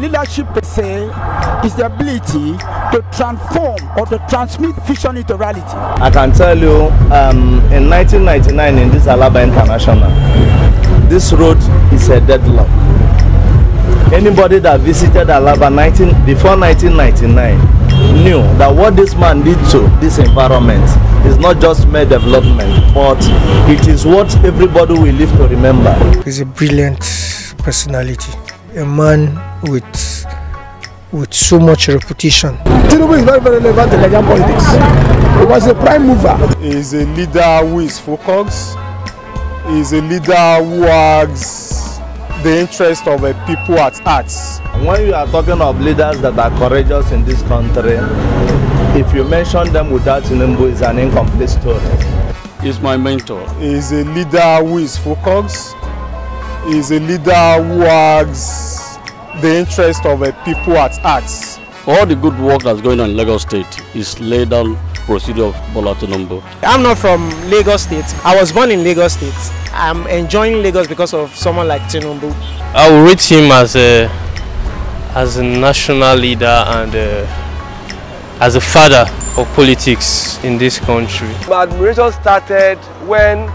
Leadership per se is the ability to transform or to transmit vision into reality. I can tell you um, in 1999 in this Alaba International, this road is a deadlock. Anybody that visited Alaba 19, before 1999 knew that what this man did to this environment is not just mere development, but it is what everybody will live to remember. He's a brilliant personality, a man with with so much reputation. Tinubu is very, very relevant in Nigerian politics. He was a prime mover. He is a leader who is focused. He is a leader who has the interest of the people at heart. When you are talking of leaders that are courageous in this country, if you mention them without Tinubu, it's an incomplete story. He's my mentor. He is a leader who is focused. He is a leader who has the interest of the people at heart. All the good work that's going on in Lagos State is laid down procedure of Bola Tinubu. I'm not from Lagos State. I was born in Lagos State. I'm enjoying Lagos because of someone like Tinubu. I will rate him as a as a national leader and uh, as a father of politics in this country. My admiration started when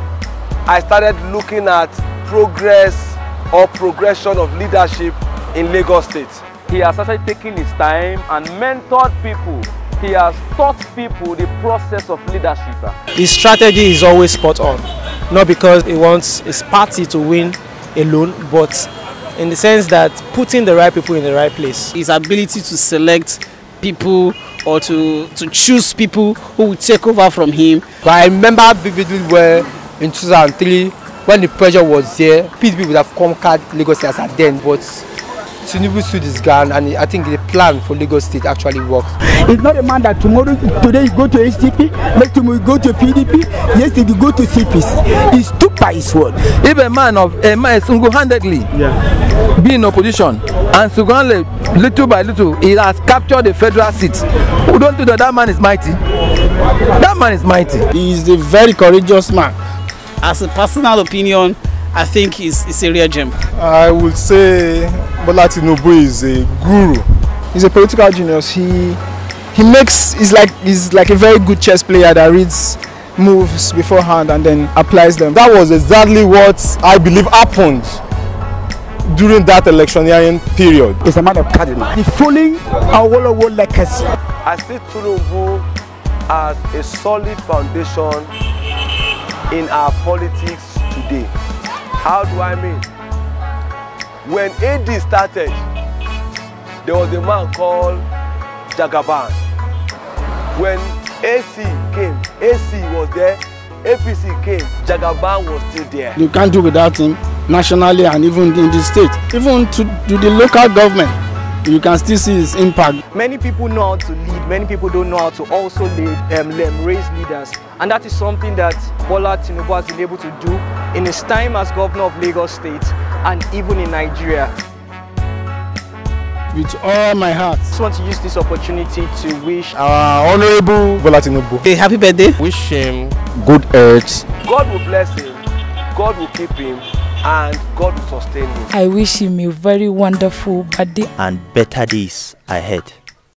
I started looking at progress or progression of leadership in Lagos State. He has started taking his time and mentored people. He has taught people the process of leadership. His strategy is always spot on. Not because he wants his party to win alone, but in the sense that putting the right people in the right place. His ability to select people or to, to choose people who will take over from him. But I remember vividly where in 2003 when the pressure was there, PDP would have conquered Lagos as a then, but Tinubu stood his ground and I think the plan for Lagos State actually worked. It's not a man that tomorrow, today you go to HDP, next tomorrow you go to PDP, yesterday you go to CPC. He stood by his word. If a man of a man single-handedly yeah. be in opposition and single-handedly, little by little, he has captured the federal seat. Who don't do that? That man is mighty. That man is mighty. He is a very courageous man. As a personal opinion, I think he's, he's a real gem. I would say Bola Tinubu is a guru. He's a political genius. He he makes he's like he's like a very good chess player that reads moves beforehand and then applies them. That was exactly what I believe happened during that electioneering period. It's a matter of cardinal. The following Awolowo legacy. I see Tinubu as a solid foundation in our politics today. How do I mean? When AD started, there was a man called Jagaban. When AC came, AC was there, APC came, Jagaban was still there. You can't do without him nationally and even in the state. Even to, to the local government, you can still see his impact. Many people know how to lead, many people don't know how to also lead, um, raise leaders. And that is something that Bola Tinubu has been able to do in his time as governor of Lagos State and even in Nigeria. With all my heart. I just want to use this opportunity to wish our honorable Bola Tinubu a happy birthday. Wish him good health. God will bless him, God will keep him, and God will sustain him. I wish him a very wonderful birthday and better days ahead.